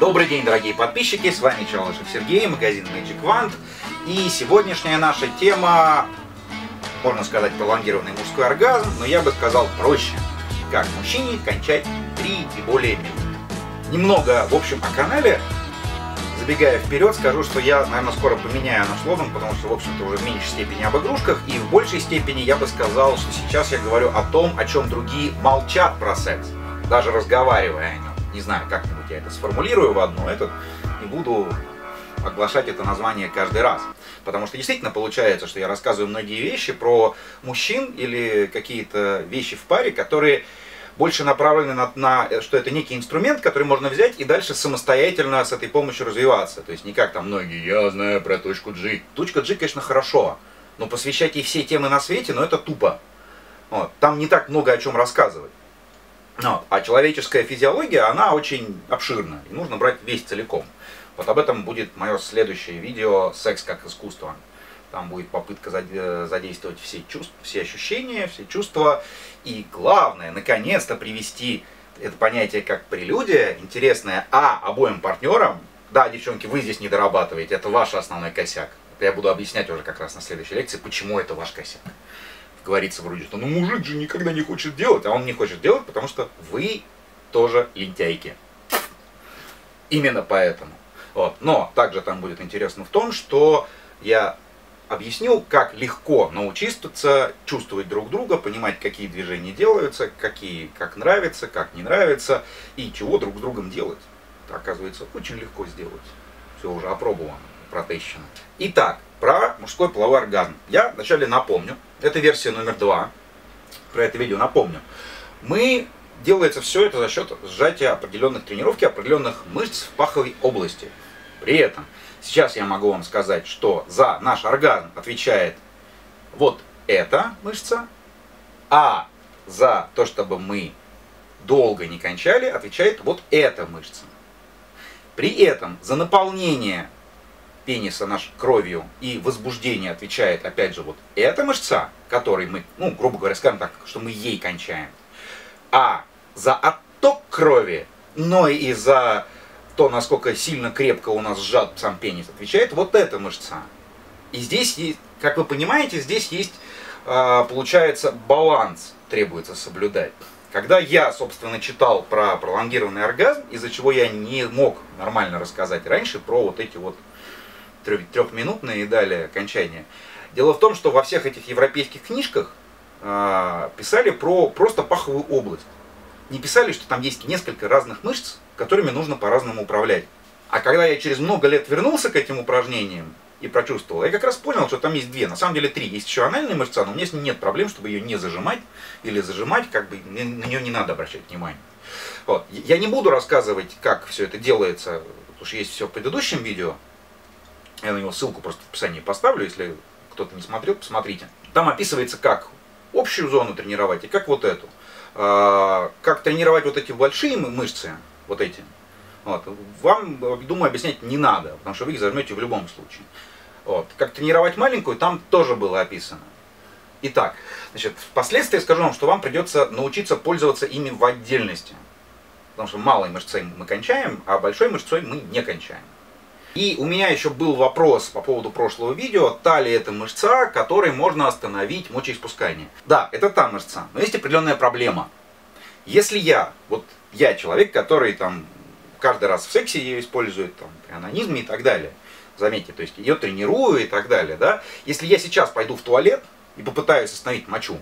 Добрый день, дорогие подписчики, с вами Чалышев Сергей, магазин Magic Wand. И сегодняшняя наша тема, можно сказать, пролонгированный мужской оргазм, но я бы сказал проще. Как мужчине кончать 3 и более минут. Немного, в общем, о канале. Забегая вперед, скажу, что я, наверное, скоро поменяю наш слоган, потому что, в общем-то, уже в меньшей степени об игрушках, и в большей степени я бы сказал, что сейчас я говорю о том, о чем другие молчат про секс, даже разговаривая о нем. Не знаю, как-нибудь я это сформулирую в одно, этот не буду оглашать это название каждый раз. Потому что действительно получается, что я рассказываю многие вещи про мужчин или какие-то вещи в паре, которые больше направлены на, на, что это некий инструмент, который можно взять и дальше самостоятельно с этой помощью развиваться. То есть не как там многие, я знаю про точку G. Точка G, конечно, хорошо, но посвящать ей все темы на свете, но это тупо. Вот. Там не так много о чем рассказывать. Вот. А человеческая физиология, она очень обширна, и нужно брать весь целиком. Вот об этом будет мое следующее видео «Секс как искусство». Там будет попытка задействовать все чувства, все ощущения, все чувства. И главное, наконец-то привести это понятие как прелюдия, интересное, а, обоим партнерам, да, девчонки, вы здесь не дорабатываете, это ваш основной косяк. Я буду объяснять уже как раз на следующей лекции, почему это ваш косяк. Говорится вроде, что ну мужик же никогда не хочет делать, а он не хочет делать, потому что вы тоже лентяйки. Именно поэтому. Вот. Но также там будет интересно в том, что я объяснил, как легко научиться чувствовать друг друга, понимать, какие движения делаются, какие, как нравится, как не нравится, и чего друг с другом делать. Это, оказывается, очень легко сделать. Все уже опробовано, протещено. Итак, про мужской половой оргазм. Я вначале напомню, это версия номер два, про это видео напомню. Мы делается все это за счет сжатия определенных тренировки, определенных мышц в паховой области. При этом Сейчас я могу вам сказать, что за наш орган отвечает вот эта мышца, а за то, чтобы мы долго не кончали, отвечает вот эта мышца. При этом за наполнение пениса нашей кровью и возбуждение отвечает, опять же, вот эта мышца, которой мы, ну, грубо говоря, скажем так, что мы ей кончаем. А за отток крови, но и за то, насколько сильно крепко у нас сжат сам пенис, отвечает вот эта мышца. И здесь, как вы понимаете, здесь есть, а, получается, баланс требуется соблюдать. Когда я, собственно, читал про пролонгированный оргазм, из-за чего я не мог нормально рассказать раньше про вот эти вот трехминутные и далее окончания. Дело в том, что во всех этих европейских книжках э, писали про просто паховую область. Не писали, что там есть несколько разных мышц, которыми нужно по-разному управлять. А когда я через много лет вернулся к этим упражнениям и прочувствовал, я как раз понял, что там есть две, на самом деле три. Есть еще анальная мышца, но у меня с ней нет проблем, чтобы ее не зажимать или зажимать, как бы на нее не надо обращать внимание. Вот. Я не буду рассказывать, как все это делается, потому что есть все в предыдущем видео. Я на него ссылку просто в описании поставлю, если кто-то не смотрел, посмотрите. Там описывается, как общую зону тренировать и как вот эту. А, как тренировать вот эти большие мышцы, вот эти, вот, вам, думаю, объяснять не надо, потому что вы их зажмете в любом случае. Вот. Как тренировать маленькую, там тоже было описано. Итак, значит, впоследствии скажу вам, что вам придется научиться пользоваться ими в отдельности. Потому что малой мышцой мы кончаем, а большой мышцой мы не кончаем. И у меня еще был вопрос по поводу прошлого видео. Та ли это мышца, которой можно остановить мочеиспускание? Да, это та мышца, но есть определенная проблема. Если я, вот я человек, который там каждый раз в сексе ее использует, там, при анонизме и так далее. Заметьте, то есть ее тренирую и так далее, да. Если я сейчас пойду в туалет и попытаюсь остановить мочу,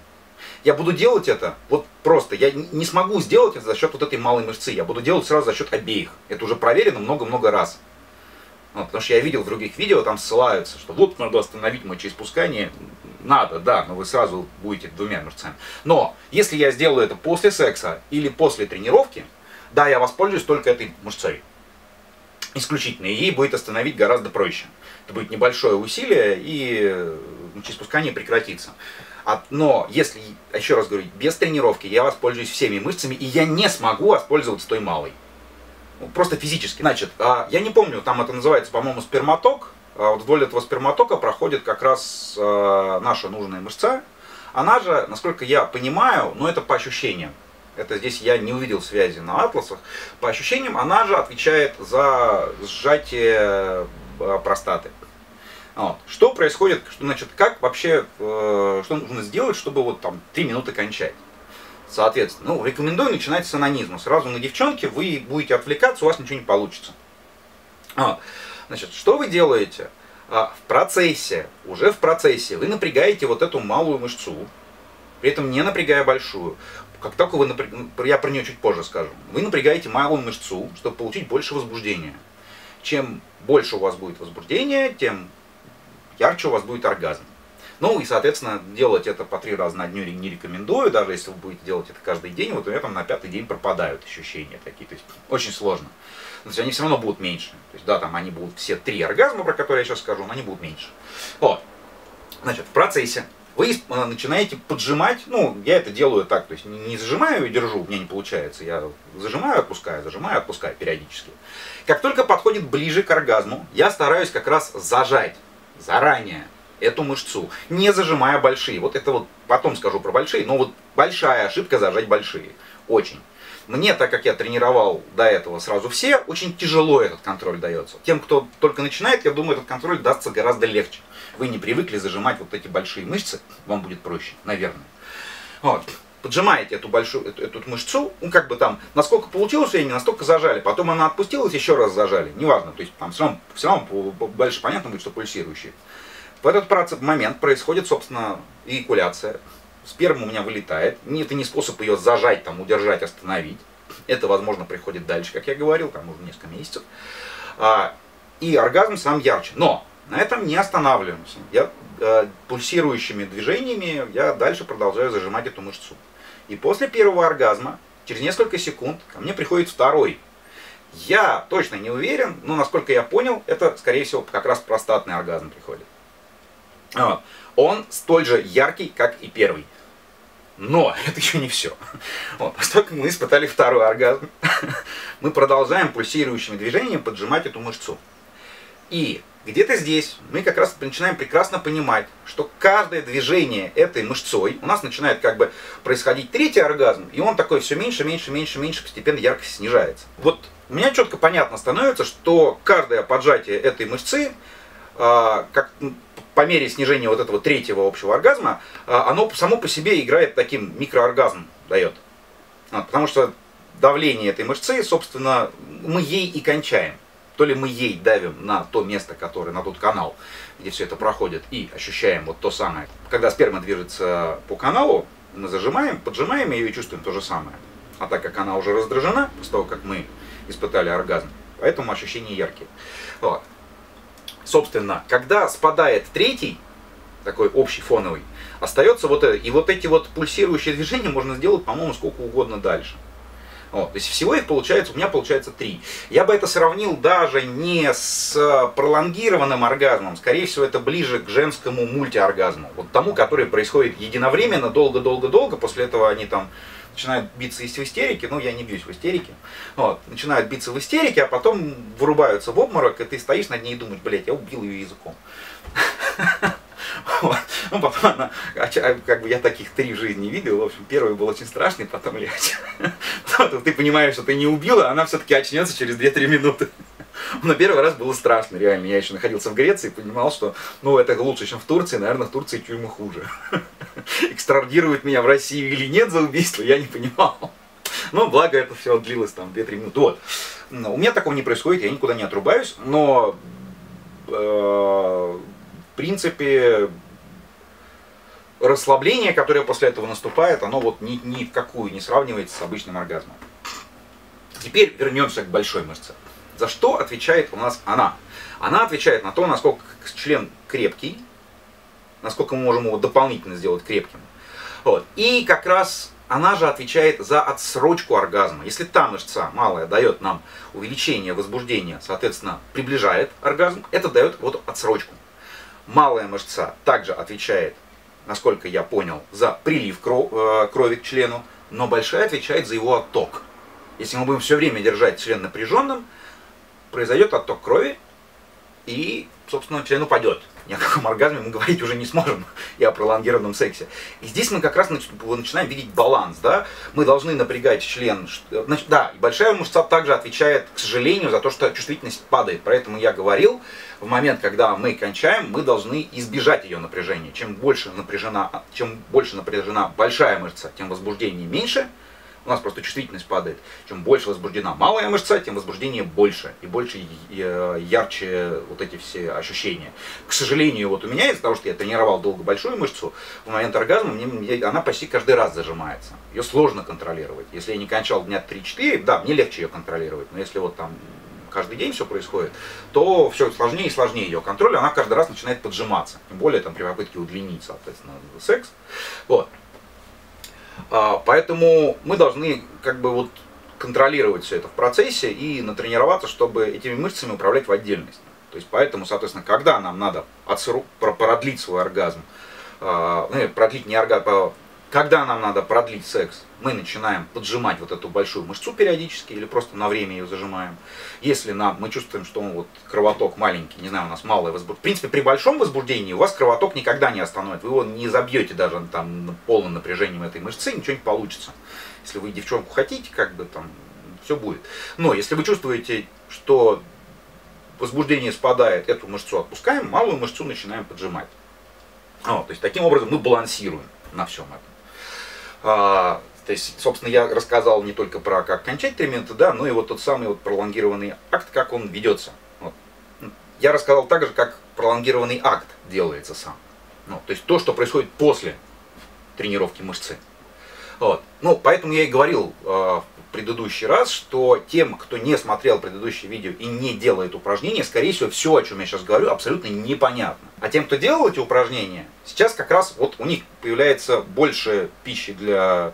я буду делать это вот просто. Я не смогу сделать это за счет вот этой малой мышцы. Я буду делать сразу за счет обеих. Это уже проверено много-много раз. Ну, потому что я видел в других видео, там ссылаются, что вот надо остановить мочеиспускание. Надо, да, но вы сразу будете двумя мышцами. Но если я сделаю это после секса или после тренировки, да, я воспользуюсь только этой мышцой. Исключительно. И будет остановить гораздо проще. Это будет небольшое усилие, и мочеиспускание прекратится. Но если, еще раз говорю, без тренировки я воспользуюсь всеми мышцами, и я не смогу воспользоваться той малой. Просто физически. Значит, а, я не помню, там это называется, по-моему, сперматок. А вот вдоль этого сперматока проходит как раз а, наша нужная мышца. Она же, насколько я понимаю, ну это по ощущениям. Это здесь я не увидел связи на атласах. По ощущениям, она же отвечает за сжатие простаты. Вот. Что происходит, что, значит, как вообще, э, что нужно сделать, чтобы вот там 3 минуты кончать? Соответственно, ну, рекомендую начинать с анонизма. Сразу на девчонке вы будете отвлекаться, у вас ничего не получится. Вот. Значит, что вы делаете? А, в процессе, уже в процессе, вы напрягаете вот эту малую мышцу, при этом не напрягая большую. Как только вы, напряг... я про нее чуть позже скажу, вы напрягаете малую мышцу, чтобы получить больше возбуждения. Чем больше у вас будет возбуждения, тем ярче у вас будет оргазм. Ну и, соответственно, делать это по три раза на дню не рекомендую, даже если вы будете делать это каждый день, вот этом на пятый день пропадают ощущения такие, то есть очень сложно. То есть они все равно будут меньше. То есть, да, там они будут все три оргазма, про которые я сейчас скажу, но они будут меньше. Вот. Значит, в процессе вы э, начинаете поджимать, ну, я это делаю так, то есть не зажимаю и держу, у меня не получается, я зажимаю, отпускаю, зажимаю, отпускаю периодически. Как только подходит ближе к оргазму, я стараюсь как раз зажать заранее эту мышцу, не зажимая большие. Вот это вот потом скажу про большие, но вот большая ошибка зажать большие. Очень. Мне, так как я тренировал до этого сразу все, очень тяжело этот контроль дается. Тем, кто только начинает, я думаю, этот контроль дастся гораздо легче. Вы не привыкли зажимать вот эти большие мышцы, вам будет проще, наверное. Вот. Поджимаете эту большую эту, эту мышцу, ну как бы там, насколько получилось времени, настолько зажали. Потом она отпустилась, еще раз зажали. Неважно, то есть там все равно, все равно больше понятно будет, что пульсирующие. В этот момент происходит, собственно, эякуляция сперма у меня вылетает. Это не способ ее зажать, там, удержать, остановить. Это, возможно, приходит дальше, как я говорил, там уже несколько месяцев. А, и оргазм сам ярче. Но на этом не останавливаемся. Я э, пульсирующими движениями я дальше продолжаю зажимать эту мышцу. И после первого оргазма, через несколько секунд, ко мне приходит второй. Я точно не уверен, но насколько я понял, это, скорее всего, как раз простатный оргазм приходит. Вот. Он столь же яркий, как и первый. Но это еще не все. Вот, поскольку мы испытали второй оргазм, мы продолжаем пульсирующими движениями поджимать эту мышцу. И где-то здесь мы как раз начинаем прекрасно понимать, что каждое движение этой мышцой у нас начинает как бы происходить третий оргазм, и он такой все меньше, меньше, меньше, меньше, постепенно яркость снижается. Вот у меня четко понятно становится, что каждое поджатие этой мышцы, а, как по мере снижения вот этого третьего общего оргазма, а, оно само по себе играет таким микрооргазм дает. Потому что давление этой мышцы, собственно, мы ей и кончаем. То ли мы ей давим на то место, которое, на тот канал, где все это проходит, и ощущаем вот то самое. Когда сперма движется по каналу, мы зажимаем, поджимаем ее и чувствуем то же самое. А так как она уже раздражена, после того, как мы испытали оргазм, поэтому ощущения яркие. Вот. Собственно, когда спадает третий, такой общий фоновый, остается вот это. И вот эти вот пульсирующие движения можно сделать, по-моему, сколько угодно дальше. Вот, то есть всего их получается, у меня получается три. Я бы это сравнил даже не с пролонгированным оргазмом, скорее всего это ближе к женскому мультиоргазму. Вот тому, который происходит единовременно, долго-долго-долго, после этого они там начинают биться в истерике, ну я не бьюсь в истерике, вот, начинают биться в истерике, а потом вырубаются в обморок, и ты стоишь над ней и думаешь, блядь, я убил ее языком. Ну, потом она, а, а, как бы я таких три жизни видел. В общем, первый был очень страшный, потом. Потом ты понимаешь, что ты не убила, она все-таки очнется через 2-3 минуты. Но первый раз было страшно, реально. Я еще находился в Греции и понимал, что ну, это лучше, чем в Турции. Наверное, в Турции тюрьмы хуже. Экстрадируют меня в Россию или нет за убийство, я не понимал. Но благо это все длилось там 2-3 минуты. Вот. У меня такого не происходит, я никуда не отрубаюсь, но э, в принципе расслабление, которое после этого наступает, оно вот ни, ни в какую не сравнивается с обычным оргазмом. Теперь вернемся к большой мышце. За что отвечает у нас она? Она отвечает на то, насколько член крепкий, насколько мы можем его дополнительно сделать крепким. Вот. И как раз она же отвечает за отсрочку оргазма. Если та мышца малая дает нам увеличение возбуждения, соответственно, приближает оргазм, это дает вот отсрочку. Малая мышца также отвечает, насколько я понял, за прилив э, крови к члену, но большая отвечает за его отток. Если мы будем все время держать член напряженным, произойдет отток крови, и, собственно, член упадет. ни о каком оргазме мы говорить уже не сможем и о пролонгированном сексе. И здесь мы как раз начинаем видеть баланс, да, мы должны напрягать член, да, и большая мышца также отвечает, к сожалению, за то, что чувствительность падает, поэтому я говорил, в момент, когда мы кончаем, мы должны избежать ее напряжения. Чем больше напряжена, чем больше напряжена большая мышца, тем возбуждение меньше, у нас просто чувствительность падает. Чем больше возбуждена малая мышца, тем возбуждение больше и больше э, ярче вот эти все ощущения. К сожалению, вот у меня из-за того, что я тренировал долго большую мышцу, в момент оргазма мне, она почти каждый раз зажимается. Ее сложно контролировать. Если я не кончал дня 3-4, да, мне легче ее контролировать. Но если вот там каждый день все происходит, то все сложнее и сложнее ее контроль, она каждый раз начинает поджиматься. Тем более там при попытке удлинить, соответственно, секс. Вот. А, поэтому мы должны как бы вот контролировать все это в процессе и натренироваться, чтобы этими мышцами управлять в отдельности. То есть поэтому, соответственно, когда нам надо отсру, продлить свой оргазм, э, ну, продлить не оргазм, а когда нам надо продлить секс, мы начинаем поджимать вот эту большую мышцу периодически или просто на время ее зажимаем. Если нам, мы чувствуем, что он вот кровоток маленький, не знаю, у нас малое возбуждение. В принципе, при большом возбуждении у вас кровоток никогда не остановит. Вы его не забьете даже там полным напряжением этой мышцы, ничего не получится. Если вы девчонку хотите, как бы там все будет. Но если вы чувствуете, что возбуждение спадает, эту мышцу отпускаем, малую мышцу начинаем поджимать. Вот, то есть таким образом мы балансируем на всем этом. А, то есть, собственно, я рассказал не только про как кончать три минуты, да, но и вот тот самый вот пролонгированный акт, как он ведется. Вот. Я рассказал также, как пролонгированный акт делается сам. Ну, то есть то, что происходит после тренировки мышцы. Вот. Ну, поэтому я и говорил э, предыдущий раз, что тем, кто не смотрел предыдущее видео и не делает упражнения, скорее всего, все, о чем я сейчас говорю, абсолютно непонятно. А тем, кто делал эти упражнения, сейчас как раз вот у них появляется больше пищи для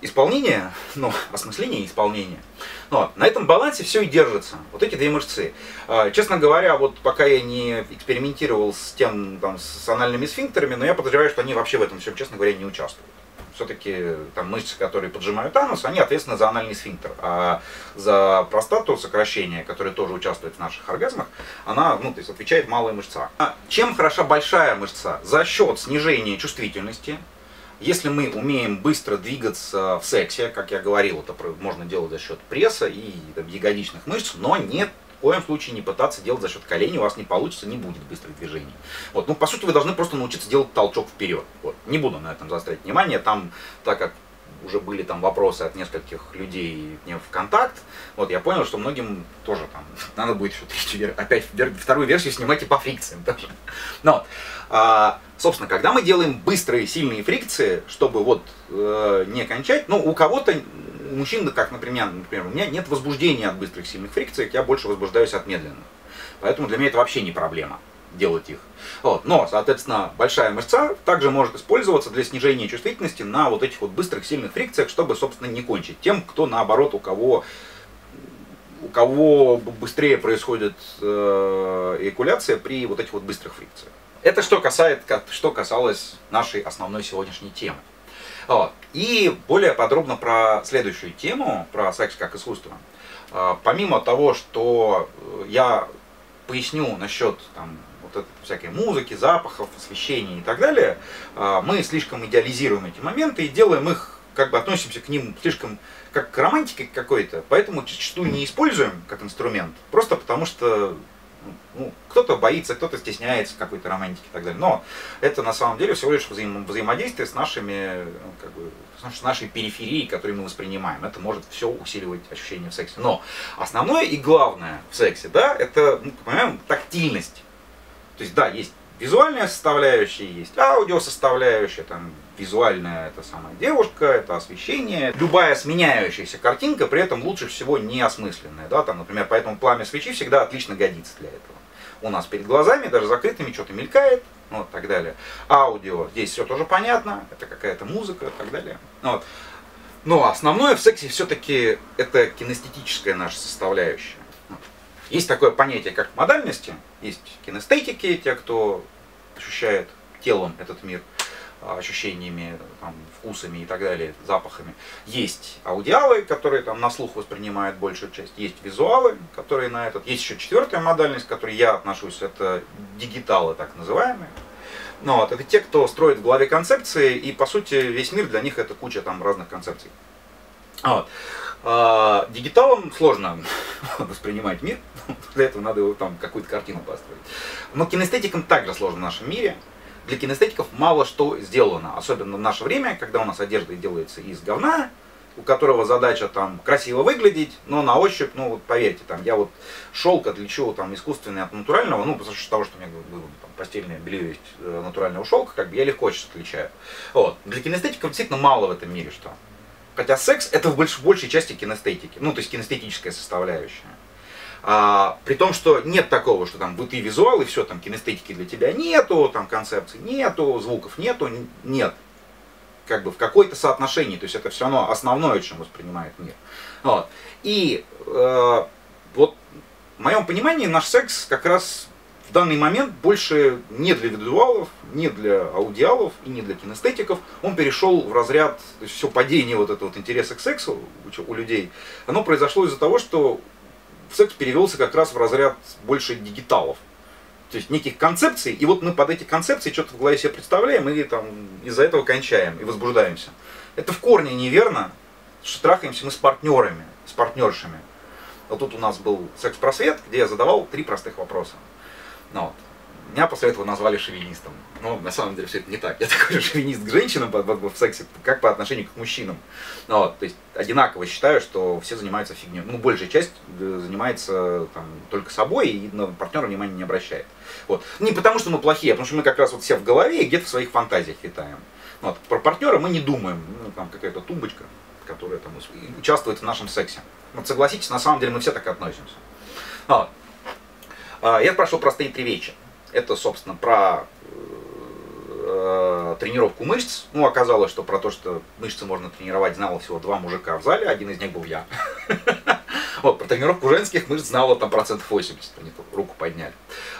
исполнения, ну, осмысления исполнения. Ну, вот. На этом балансе все и держится. Вот эти две мышцы. А, честно говоря, вот пока я не экспериментировал с тем, там, с анальными сфинктерами, но я подозреваю, что они вообще в этом всем, честно говоря, не участвуют все-таки там мышцы, которые поджимают анус, они ответственны за анальный сфинктер. А за простату сокращение, которое тоже участвует в наших оргазмах, она ну, то есть отвечает малая мышца. А чем хороша большая мышца? За счет снижения чувствительности, если мы умеем быстро двигаться в сексе, как я говорил, это можно делать за счет пресса и там, ягодичных мышц, но нет коем случае не пытаться делать за счет коленей, у вас не получится, не будет быстрых движений. Вот. Ну, по сути, вы должны просто научиться делать толчок вперед. Вот. Не буду на этом заострять внимание, там, так как уже были там вопросы от нескольких людей мне в контакт, вот я понял, что многим тоже там надо будет еще третью, опять вторую версию снимать и по фрикциям тоже. Но, а, собственно, когда мы делаем быстрые, сильные фрикции, чтобы вот э, не кончать, ну, у кого-то у мужчин, как, например, например, у меня нет возбуждения от быстрых сильных фрикций, я больше возбуждаюсь от медленных. Поэтому для меня это вообще не проблема делать их. Вот. Но, соответственно, большая мышца также может использоваться для снижения чувствительности на вот этих вот быстрых сильных фрикциях, чтобы, собственно, не кончить. Тем, кто наоборот, у кого у кого быстрее происходит эякуляция при вот этих вот быстрых фрикциях. Это что, касает, что касалось нашей основной сегодняшней темы. И более подробно про следующую тему, про секс как искусство. А, помимо того, что э, я поясню насчет там, вот этой всякой музыки, запахов, освещения и так далее, а, мы слишком идеализируем эти моменты и делаем их, как бы относимся к ним слишком как к романтике какой-то, поэтому зачастую не используем как инструмент, просто потому что ну, кто-то боится, кто-то стесняется какой-то романтики и так далее. Но это на самом деле всего лишь взаим, взаимодействие с нашими, ну, как бы, с нашей периферией, которую мы воспринимаем. Это может все усиливать ощущение в сексе. Но основное и главное в сексе, да, это, ну, понимаем, тактильность. То есть, да, есть визуальная составляющая, есть аудио составляющая, там визуальная это самая девушка, это освещение. Любая сменяющаяся картинка при этом лучше всего неосмысленная. Да? Там, например, поэтому пламя свечи всегда отлично годится для этого. У нас перед глазами, даже закрытыми, что-то мелькает, ну, вот, так далее. Аудио, здесь все тоже понятно, это какая-то музыка и так далее. Ну, вот. Но основное в сексе все-таки это кинестетическая наша составляющая. Есть такое понятие, как модальности, есть кинестетики, те, кто ощущает телом этот мир. ощущениями, там, вкусами и так далее, запахами. Есть аудиалы, которые там на слух воспринимают большую часть. Есть визуалы, которые на этот. Есть еще четвертая модальность, к которой я отношусь, это дигиталы так называемые. Ну, вот, это те, кто строит в голове концепции, и по сути весь мир для них это куча там разных концепций. Вот. А, дигиталам сложно воспринимать мир, для этого надо его там какую-то картину построить. Но кинестетикам также сложно в нашем мире. Для кинестетиков мало что сделано, особенно в наше время, когда у нас одежда делается из говна, у которого задача там красиво выглядеть, но на ощупь, ну вот поверьте, там я вот шелк отличу там искусственный от натурального, ну потому что того, что у меня ну, там, постельное белье есть э, натурального шелка, как бы я легко сейчас отличаю. Вот. Для кинестетиков действительно мало в этом мире что. Хотя секс это в больш, большей части кинестетики, ну то есть кинестетическая составляющая. А, при том, что нет такого, что там вы ты визуал и все, там кинестетики для тебя нету, там концепции нету, звуков нету, нет. Как бы в какое-то соотношении, то есть это все равно основное, чем воспринимает мир. Вот. И э, вот в моем понимании наш секс как раз данный момент больше не для визуалов, не для аудиалов и не для кинестетиков. Он перешел в разряд, то есть все падение вот этого вот интереса к сексу у людей, оно произошло из-за того, что секс перевелся как раз в разряд больше дигиталов. То есть неких концепций, и вот мы под эти концепции что-то в голове себе представляем, и там из-за этого кончаем и возбуждаемся. Это в корне неверно, что трахаемся мы с партнерами, с партнершами. Вот тут у нас был секс-просвет, где я задавал три простых вопроса. Ну, вот. Меня после этого назвали шовинистом. Но на самом деле все это не так. Я такой же шовинист к женщинам в сексе, как по отношению к мужчинам. Ну, вот, то есть одинаково считаю, что все занимаются фигней. Ну, большая часть э, занимается там, только собой и на партнера внимания не обращает. Вот. Не потому, что мы плохие, а потому что мы как раз вот все в голове и где-то в своих фантазиях витаем. Вот. Про партнера мы не думаем. Ну, там какая-то тумбочка, которая там участвует в нашем сексе. Вот согласитесь, на самом деле мы все так относимся. Вот. А, я спрашивал простые три вещи. Это, собственно, про э, тренировку мышц. Ну, оказалось, что про то, что мышцы можно тренировать, знало всего два мужика в зале, один из них был я. Вот, про тренировку женских мышц знало там процентов 80, они руку подняли.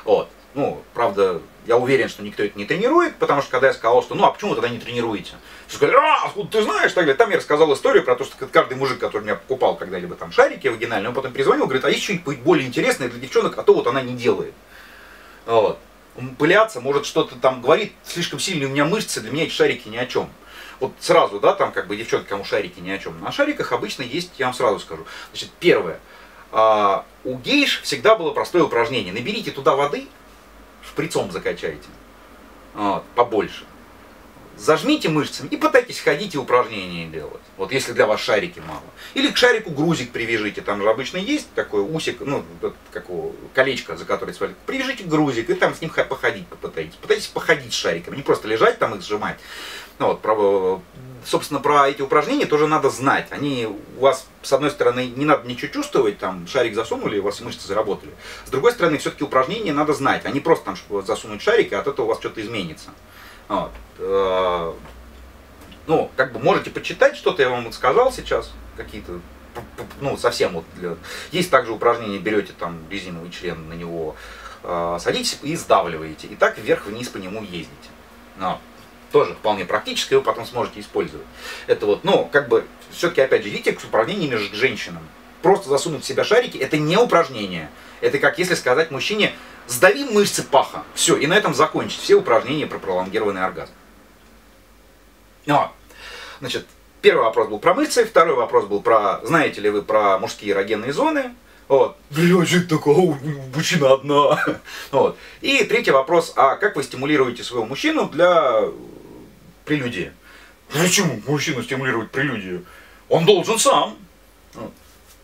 Вот. Ну, правда, я уверен, что никто это не тренирует, потому что когда я сказал, что ну а почему вы тогда не тренируете? Все сказали, а, откуда ты знаешь? Так. Там я рассказал историю про то, что каждый мужик, который меня покупал когда-либо там шарики вагинальные, он потом перезвонил, говорит, а есть что-нибудь более интересное для девчонок, а то вот она не делает. Вот. Пыляться, может что-то там говорит, слишком сильные у меня мышцы, для меня эти шарики ни о чем. Вот сразу, да, там как бы девчонки, кому шарики ни о чем. На шариках обычно есть, я вам сразу скажу. Значит, первое. А, у гейш всегда было простое упражнение. Наберите туда воды, шприцом закачайте. Вот, побольше. Зажмите мышцами и пытайтесь ходить и упражнения делать. Вот если для вас шарики мало. Или к шарику грузик привяжите. Там же обычно есть такой усик, ну, как колечко, за которое свалит. Привяжите грузик и там с ним походить попытайтесь. Пытайтесь походить с шариками. Не просто лежать там их сжимать. Ну, вот, про, собственно, про эти упражнения тоже надо знать. Они у вас, с одной стороны, не надо ничего чувствовать, там шарик засунули, у вас мышцы заработали. С другой стороны, все-таки упражнения надо знать. Они просто там засунуть шарик, и от этого у вас что-то изменится. Вот. Э, ну, как бы можете почитать что-то, я вам сказал сейчас, какие-то, ну, совсем вот для... Есть также упражнение, берете там резиновый член, на него э, садитесь и сдавливаете, и так вверх-вниз по нему ездите. Но тоже вполне практическое, вы потом сможете использовать. Это вот, ну, как бы, все-таки, опять же, идите с упражнениями к женщинам. Просто засунуть в себя шарики, это не упражнение. Это как если сказать мужчине, сдави мышцы паха. Все, и на этом закончить все упражнения про пролонгированный оргазм. Но, значит, первый вопрос был про мышцы, второй вопрос был про, знаете ли вы про мужские эрогенные зоны, вот. Бля, что это такое? Мужчина одна. Вот. И третий вопрос, а как вы стимулируете своего мужчину для прелюдии. Зачем мужчину стимулировать прелюдию? Он должен сам.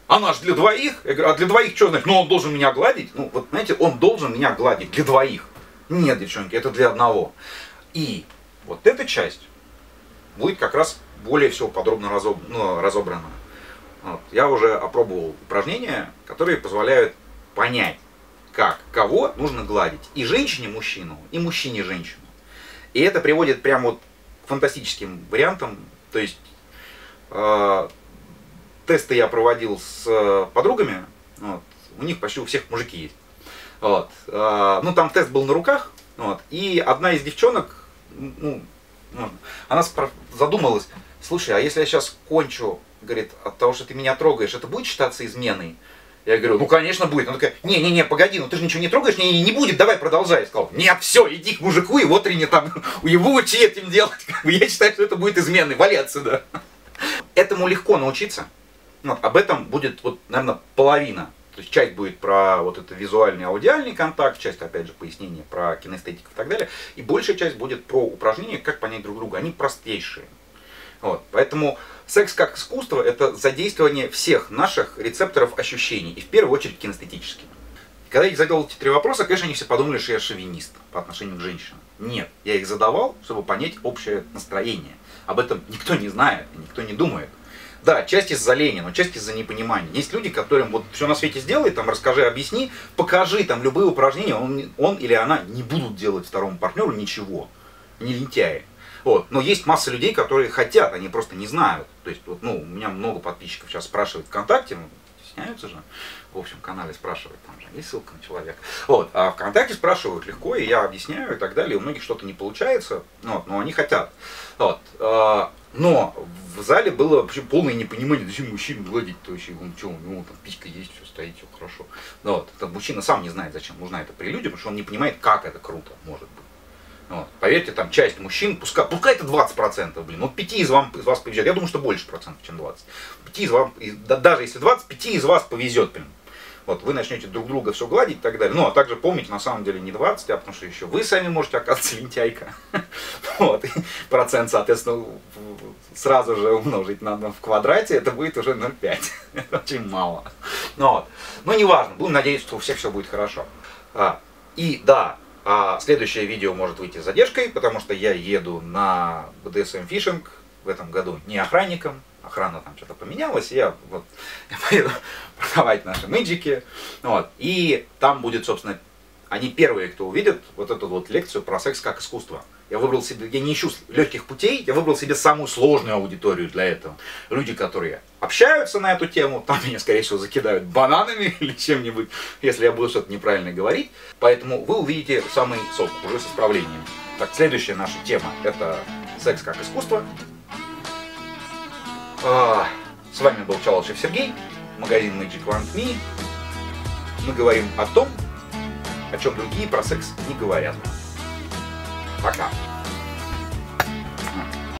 Она же для двоих. Я говорю, а для двоих что значит? Ну, он должен меня гладить. Ну, вот, знаете, он должен меня гладить для двоих. Нет, девчонки, это для одного. И вот эта часть будет как раз более всего подробно разоб... ну, разобрана. Вот. Я уже опробовал упражнения, которые позволяют понять, как, кого нужно гладить. И женщине мужчину, и мужчине женщину. И это приводит прямо вот фантастическим вариантом. То есть э, тесты я проводил с э, подругами, вот, у них почти у всех мужики есть. Вот, э, ну там тест был на руках, вот, и одна из девчонок, ну. Она задумалась, слушай, а если я сейчас кончу, говорит, от того, что ты меня трогаешь, это будет считаться изменой? Я говорю, ну конечно будет. Она такая, не-не-не, погоди, ну ты же ничего не трогаешь, не, не, будет, давай продолжай. Я сказал, нет, все, иди к мужику, и вот не там, его учи этим делать. Я считаю, что это будет изменой, вали отсюда. Этому легко научиться. Вот, об этом будет, вот, наверное, половина. То есть часть будет про вот это визуальный аудиальный контакт, часть, опять же, пояснение про кинестетику и так далее. И большая часть будет про упражнения, как понять друг друга. Они простейшие. Вот. Поэтому секс как искусство – это задействование всех наших рецепторов ощущений, и в первую очередь кинестетических. Когда я задал эти три вопроса, конечно, они все подумали, что я шовинист по отношению к женщинам. Нет, я их задавал, чтобы понять общее настроение. Об этом никто не знает, никто не думает. Да, часть из-за лени, но часть из-за непонимания. Есть люди, которым вот все на свете сделай, там расскажи, объясни, покажи там любые упражнения, он, он или она не будут делать второму партнеру ничего. Не лентяи. Вот. Но есть масса людей, которые хотят, они просто не знают. То есть, вот, ну, у меня много подписчиков сейчас спрашивают ВКонтакте, ну, стесняются же, в общем канале спрашивают, там же есть ссылка на человека. Вот. А ВКонтакте спрашивают легко, и я объясняю и так далее. У многих что-то не получается, ну, вот, но они хотят. Вот. А, но в зале было вообще полное непонимание, зачем мужчину гладить-то вообще, он что, у него там писька есть, все стоит, все хорошо. Ну, вот. Этот мужчина сам не знает, зачем нужна эта прелюдия, потому что он не понимает, как это круто может быть. Вот. Поверьте, там часть мужчин, пускай, пускай это 20%, блин, вот 5 из, вам, из вас повезет. Я думаю, что больше процентов, чем 20. 5 из вам, да, даже если 20, 5 из вас повезет, блин. Вот, вы начнете друг друга все гладить и так далее. Ну, а также помните, на самом деле не 20, а потому что еще вы сами можете оказаться лентяйка. Вот, процент, соответственно, сразу же умножить надо в квадрате, это будет уже 0,5. Это очень мало. Ну, вот. Но неважно, будем надеяться, что у всех все будет хорошо. А, и да, а следующее видео может выйти с задержкой, потому что я еду на BDSM фишинг. В этом году не охранником, охрана там что-то поменялась, я вот я поеду продавать наши мэджики, вот, и там будет, собственно, они первые, кто увидят вот эту вот лекцию про секс как искусство. Я выбрал себе, я не ищу легких путей, я выбрал себе самую сложную аудиторию для этого. Люди, которые общаются на эту тему, там меня, скорее всего, закидают бананами или чем-нибудь, если я буду что-то неправильно говорить. Поэтому вы увидите самый сок уже с исправлением. Так, следующая наша тема – это секс как искусство. А, с вами был Чалышев Сергей, магазин Magic Wand Me. Мы говорим о том, о чем другие про секс не говорят. Пока.